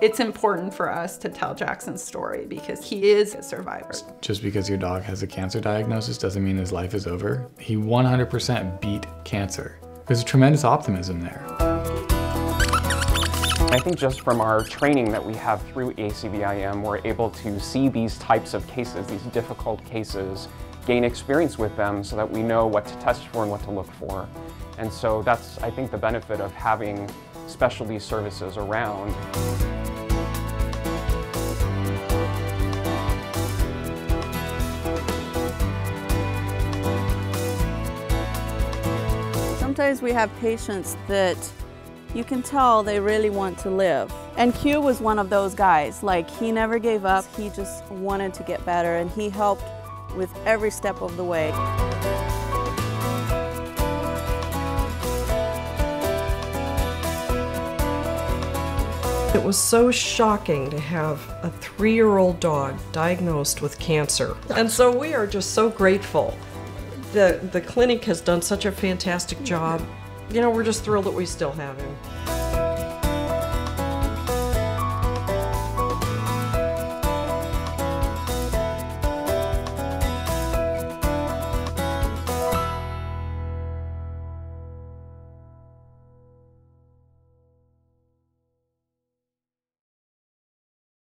it's important for us to tell Jackson's story because he is a survivor. Just because your dog has a cancer diagnosis doesn't mean his life is over. He 100% beat cancer. There's a tremendous optimism there. I think just from our training that we have through ACVIM, we're able to see these types of cases, these difficult cases, gain experience with them so that we know what to test for and what to look for. And so that's, I think, the benefit of having specialty services around. Sometimes we have patients that you can tell they really want to live. And Q was one of those guys. Like, he never gave up. He just wanted to get better, and he helped with every step of the way. It was so shocking to have a three year old dog diagnosed with cancer. And so we are just so grateful. The, the clinic has done such a fantastic job. You know, we're just thrilled that we still have him.